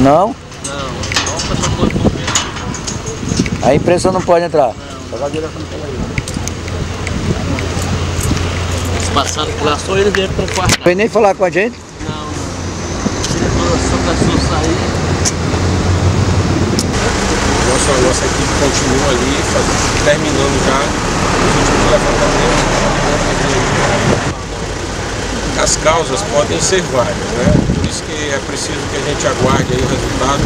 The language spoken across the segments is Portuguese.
Não? Não. Só. A imprensa não pode entrar. Eles passaram por lá, só eles vieram para o quarto. Vem nem falar com a gente. Não, não. A diretora só sair. Nossa, nossa equipe continua ali, faz- terminando já os últimos levantamentos. As causas podem ser várias, né? Isso que é preciso que a gente aguarde o resultado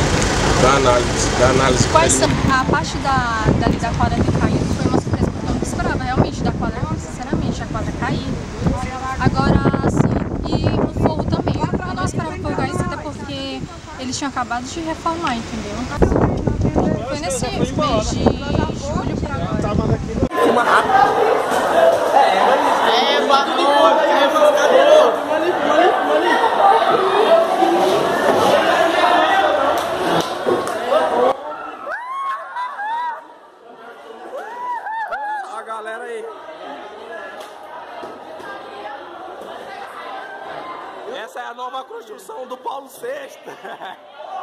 da análise, da análise Quais são? A parte da, dali da quadra ter caído foi uma surpresa, porque eu não esperava realmente da quadra, sinceramente, a quadra cair. Agora, assim, e o fogo também. Eu não esperava que o gás, até porque eles tinham acabado de reformar, entendeu? Foi nesse mês de julho pra agora. A galera aí. Essa é a nova construção do Paulo VI.